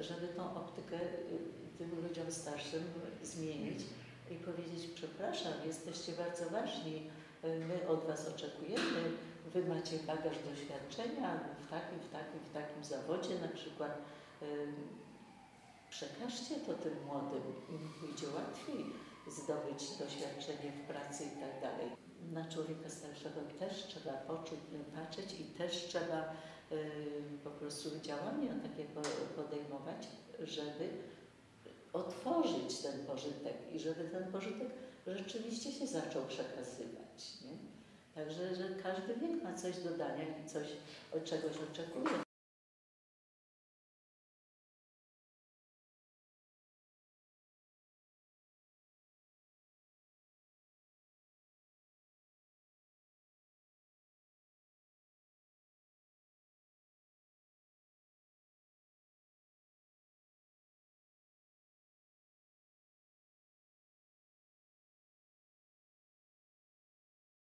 żeby tą optykę y, tym ludziom starszym zmienić i powiedzieć, przepraszam, jesteście bardzo ważni, y, my od Was oczekujemy, Wy macie bagaż doświadczenia w takim, w takim, w takim zawodzie na przykład. y, Przekażcie to tym młodym, im pójdzie łatwiej zdobyć doświadczenie w pracy i tak dalej. Na człowieka starszego też trzeba poczuć, patrzeć i też trzeba po prostu działania takie po- podejmować, żeby otworzyć ten pożytek i żeby ten pożytek rzeczywiście się zaczął przekazywać. Nie? Także, że każdy wiek ma coś do dania i coś od czegoś oczekuje.